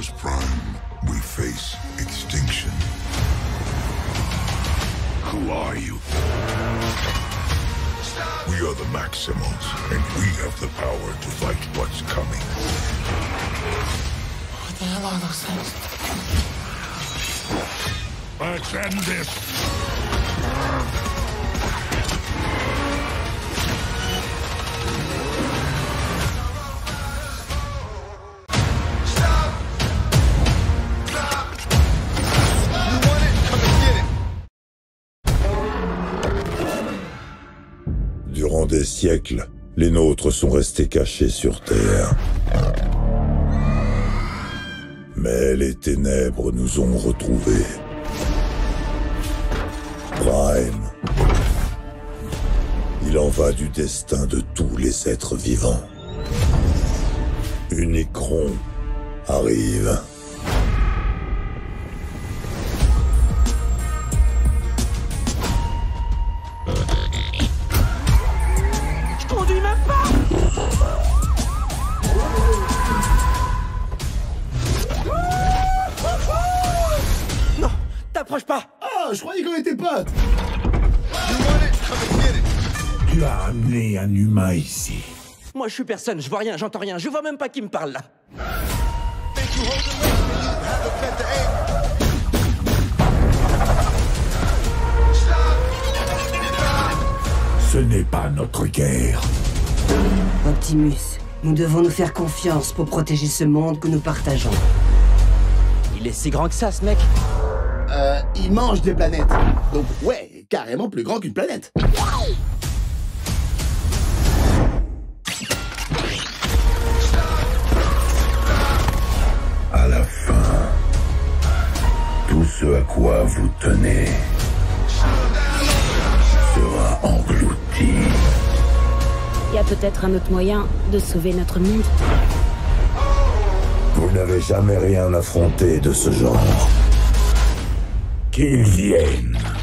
Optimus Prime, we face extinction. Who are you? We are the Maximals, and we have the power to fight what's coming. What the hell are those things? Let's end this! Des siècles, les nôtres sont restés cachés sur Terre. Mais les ténèbres nous ont retrouvés. Prime. Il en va du destin de tous les êtres vivants. Unicron arrive. T'approches pas Ah, je croyais qu'on était potes Tu as amené un humain ici. Moi je suis personne, je vois rien, j'entends rien, je vois même pas qui me parle là. Ce n'est pas notre guerre. Optimus, nous devons nous faire confiance pour protéger ce monde que nous partageons. Il est si grand que ça ce mec Euh, il mange des planètes. Donc ouais, carrément plus grand qu'une planète. À la fin, tout ce à quoi vous tenez sera englouti. Il y a peut-être un autre moyen de sauver notre monde. Vous n'avez jamais rien affronté de ce genre. Killian.